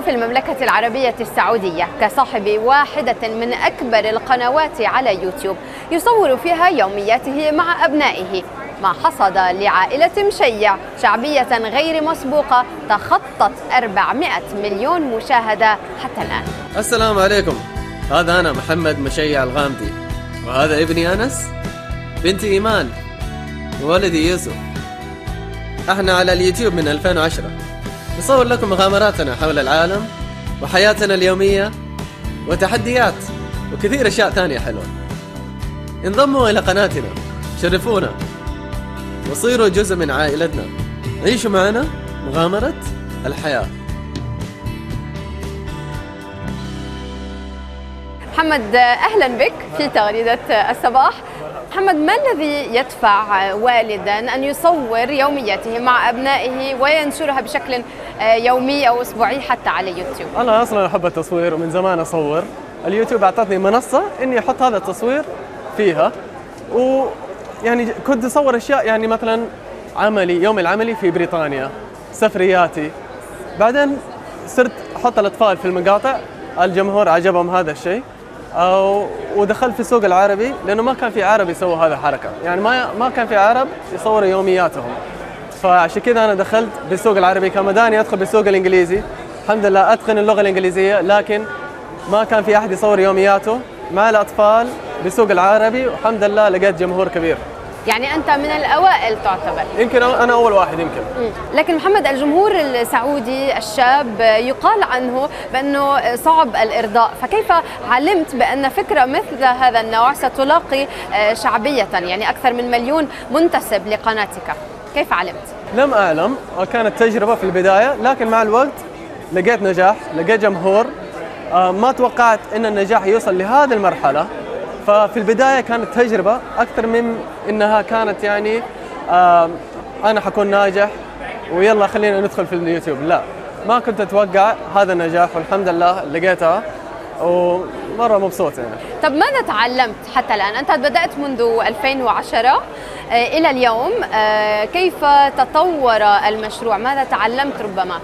في المملكة العربية السعودية كصاحب واحدة من أكبر القنوات على يوتيوب يصور فيها يومياته مع أبنائه. ما حصد لعائلة مشيع شعبية غير مسبوقة تخطت 400 مليون مشاهدة حتى الآن. السلام عليكم. هذا أنا محمد مشيع الغامدي. وهذا ابني أنس بنتي إيمان وولدي يوسف. إحنا على اليوتيوب من 2010 نصور لكم مغامراتنا حول العالم وحياتنا اليومية وتحديات وكثير أشياء ثانية حلوة. انضموا إلى قناتنا شرفونا. وصيروا جزء من عائلتنا. عيشوا معنا مغامرة الحياة. محمد أهلا بك في تغريدة الصباح. محمد ما الذي يدفع والدا أن يصور يومياته مع أبنائه وينشرها بشكل يومي أو أسبوعي حتى على يوتيوب؟ أنا أصلا احب التصوير ومن زمان أصور. اليوتيوب أعطتني منصة إني أحط هذا التصوير فيها. ويعني كنت أصور أشياء يعني مثلا عملي يوم العملي في بريطانيا سفرياتي. بعدين صرت أحط الأطفال في المقاطع. الجمهور عجبهم هذا الشيء. ودخلت في السوق العربي لأنه ما كان في عرب يسووا هذا الحركة. يعني ما ما كان في عرب يصوروا يومياتهم. فعشان كذا أنا دخلت بالسوق العربي. كان مداني أدخل بالسوق الإنجليزي. الحمد لله أتقن اللغة الإنجليزية لكن ما كان في أحد يصور يومياته. مع الأطفال بالسوق العربي والحمد لله لقيت جمهور كبير. يعني أنت من الأوائل تعتبر. يمكن أنا أول واحد يمكن. لكن محمد الجمهور السعودي الشاب يقال عنه بأنه صعب الإرضاء. فكيف علمت بأن فكرة مثل هذا النوع ستلاقي شعبية يعني أكثر من مليون منتسب لقناتك؟ كيف علمت؟ لم أعلم. كانت تجربة في البداية لكن مع الوقت لقيت نجاح لقيت جمهور. آه، ما توقعت إن النجاح يوصل لهذه المرحلة. ففي البداية كانت تجربة أكثر من إنها كانت يعني آه، أنا حكون ناجح ويلا خلينا ندخل في اليوتيوب لا ما كنت أتوقع هذا النجاح والحمد لله لقيتها ومرة مبسوط يعني طب ماذا تعلمت حتى الآن؟ أنت بدأت منذ 2010 آه، إلى اليوم آه، كيف تطور المشروع؟ ماذا تعلمت ربما؟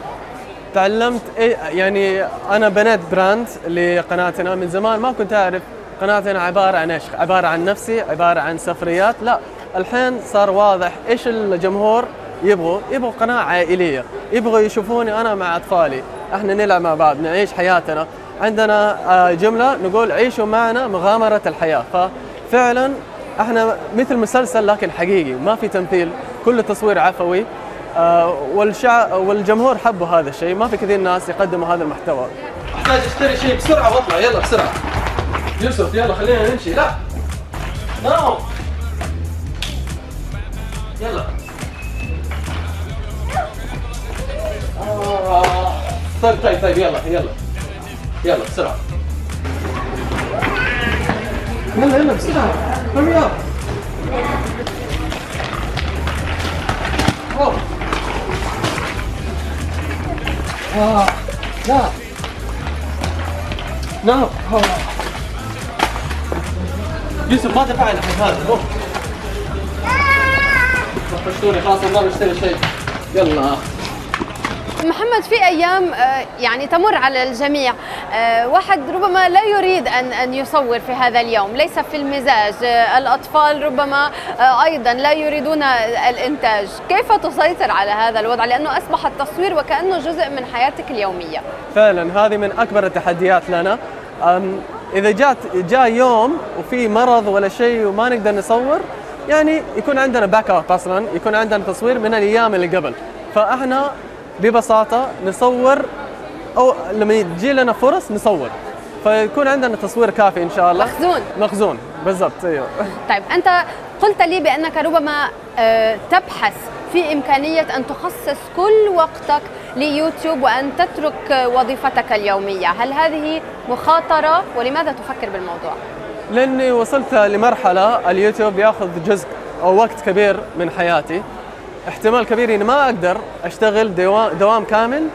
تعلمت إيه يعني أنا بنيت براند لقناتنا من زمان ما كنت أعرف قناتنا عبارة عن إيش؟ عبارة عن نفسي، عبارة عن سفريات، لا الحين صار واضح إيش الجمهور يبغوا، يبغوا قناة عائلية، يبغوا يشوفوني أنا مع أطفالي، إحنا نلعب مع بعض، نعيش حياتنا، عندنا آه، جملة نقول عيشوا معنا مغامرة الحياة، ففعلا إحنا مثل مسلسل لكن حقيقي، ما في تمثيل، كل تصوير عفوي، آه، والشع والجمهور حبوا هذا الشيء. ما في كثير ناس يقدموا هذا المحتوى. أحتاج اشتري شيء بسرعة واطلع يلا بسرعة. يوسف يلا خلينا نمشي. لا. نو يلا. آه. طيب طيب طيب يلا يلا. يلا بسرعة. يلا يلا بسرعة. hurry up أوه. آه. لا. نعم آه. يوسف ما تفعل الحين هذا. طفشتوني خلاص ما بشتري شيء. يلا. محمد في أيام آه، يعني تمر على الجميع آه، واحد ربما لا يريد ان أن يصور في هذا اليوم ليس في المزاج آه، الأطفال ربما أيضا لا يريدون الإنتاج. كيف تسيطر على هذا الوضع؟ لأنه أصبح التصوير وكأنه جزء من حياتك اليومية. فعلا هذه من أكبر التحديات لنا إذا جات جاء يوم وفي مرض ولا شيء وما نقدر نصور يعني يكون عندنا backup أصلا يكون عندنا تصوير من الأيام اللي قبل. فأحنا ببساطة نصور أو لما يجي لنا فرص نصور. فيكون عندنا تصوير كافي إن شاء الله. مخزون. مخزون. بالضبط أيوه. طيب أنت قلت لي بأنك ربما آه، تبحث في إمكانية أن تخصص كل وقتك ليوتيوب وأن تترك وظيفتك اليومية. هل هذه مخاطرة ولماذا تفكر بالموضوع؟ لأني وصلت لمرحلة اليوتيوب يأخذ جزء أو وقت كبير من حياتي. احتمال كبير إني ما أقدر أشتغل دوام كامل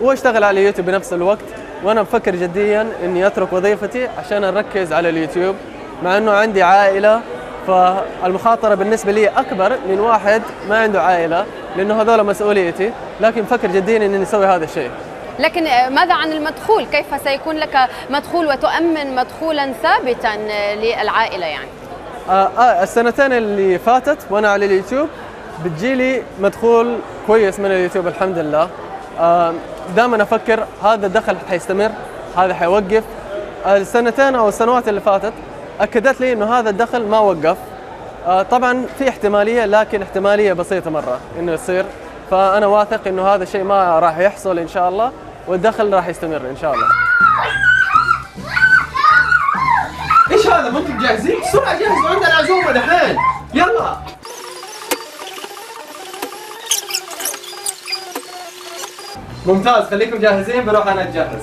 وأشتغل على اليوتيوب بنفس الوقت. وأنا بفكر جديا إني أترك وظيفتي عشان أركز على اليوتيوب مع إنه عندي عائلة فالمخاطرة بالنسبة لي أكبر من واحد ما عنده عائلة لأنه هذول مسؤوليتي لكن بفكر جديا إني أسوي هذا الشيء. لكن آه، ماذا عن المدخول؟ كيف سيكون لك مدخول وتؤمن مدخولا ثابتا آه، للعائلة يعني؟ آه آه السنتين اللي فاتت وأنا على اليوتيوب بتجيلي مدخول كويس من اليوتيوب الحمد لله آه دائما أفكر هذا الدخل حيستمر هذا حيوقف. السنتين أو السنوات اللي فاتت أكدت لي إنه هذا الدخل ما وقف. آه طبعا في احتمالية لكن احتمالية بسيطة مرة إنه يصير. فأنا واثق إنه هذا الشيء ما راح يحصل إن شاء الله والدخل راح يستمر إن شاء الله. إيش هذا؟ ما أنتم جاهزين؟ بسرعة جهزوا عندنا عزومة دحين. يلا. ممتاز خليكم جاهزين بروح أنا أتجهز.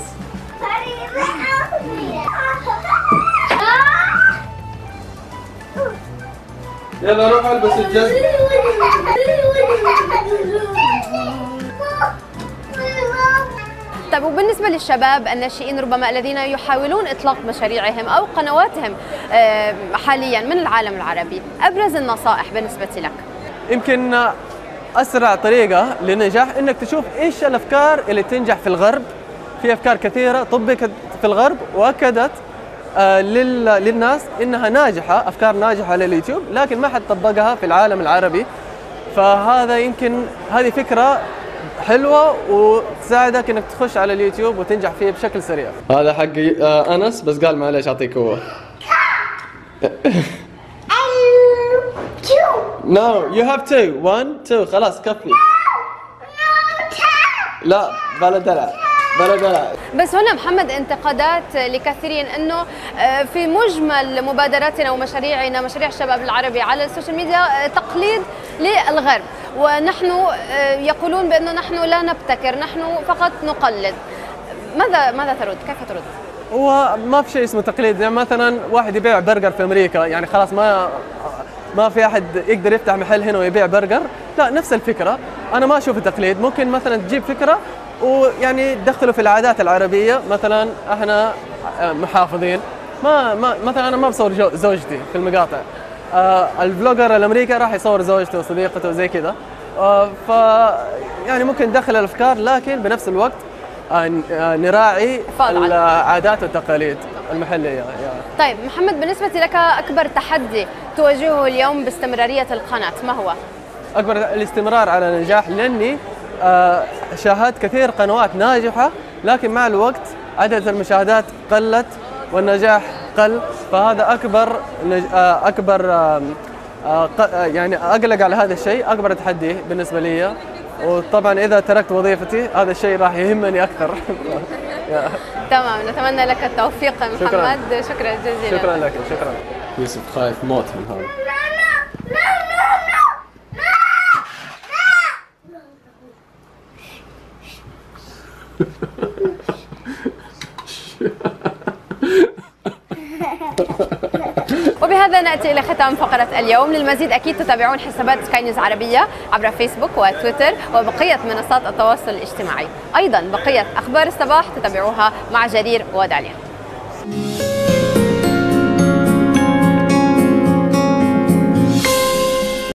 يلا روح البس الجز طيب وبالنسبة للشباب الناشئين ربما الذين يحاولون إطلاق مشاريعهم أو قنواتهم آه، حاليا من العالم العربي أبرز النصائح بالنسبة لك؟ يمكن أسرع طريقة للنجاح إنك تشوف إيش الأفكار اللي تنجح في الغرب. في أفكار كثيرة طبقت في الغرب وأكدت لل- للناس إنها ناجحة أفكار ناجحة على اليوتيوب لكن ما حد طبقها في العالم العربي فهذا يمكن هذه فكرة حلوة وتساعدك إنك تخش على اليوتيوب وتنجح فيه بشكل سريع هذا حق أنس بس قال معليش أعطيك هو No, you have two. One, two. خلاص كفي. لا بلا دلع بلا دلع. بس هنا محمد انتقادات لكثيرين انه آه، في مجمل مبادراتنا ومشاريعنا مشاريع الشباب العربي على ال social media آه، تقليد للغرب. ونحن آه، يقولون بأنه نحن لا نبتكر نحن فقط نقلد. ماذا ماذا ترد؟ كيف ترد؟ هو ما في شيء اسمه تقليد. يعني مثلا واحد يبيع برجر في أمريكا يعني خلاص ما ما في أحد يقدر يفتح محل هنا ويبيع برجر. لا نفس الفكرة. أنا ما أشوف تقليد ممكن مثلا تجيب فكرة ويعني تدخله في العادات العربية. مثلا إحنا آه، محافظين. ما ما مثلا أنا ما بصور زوجتي في المقاطع. آه الفلوجر الأمريكي راح يصور زوجته وصديقته وزي كذا. آه ف يعني ممكن ندخل الأفكار لكن بنفس الوقت آه آه نراعي العادات والتقاليد المحلية يا. طيب محمد بالنسبة لك أكبر تحدي تواجهه اليوم باستمرارية القناة ما هو؟ أكبر الاستمرار على النجاح لأني آه، شاهدت كثير قنوات ناجحة لكن مع الوقت عدد المشاهدات قلت والنجاح قل فهذا أكبر نج... آه، أكبر آم، آه، آه، يعني أقلق على هذا الشيء أكبر تحدي بالنسبة لي. وطبعا إذا تركت وظيفتي هذا الشيء راح يهمني أكثر. يا، تمام نتمنى لك التوفيق شكراً. محمد. شكرا جزيلا. شكرا لك شكرا. يوسف خايف موت من هذا نأتي إلى ختام فقرة اليوم. للمزيد أكيد تتابعون حسابات سكاي نيوز عربية عبر فيسبوك وتويتر وبقية منصات التواصل الاجتماعي. أيضا بقية أخبار الصباح تتابعوها مع جرير وداليا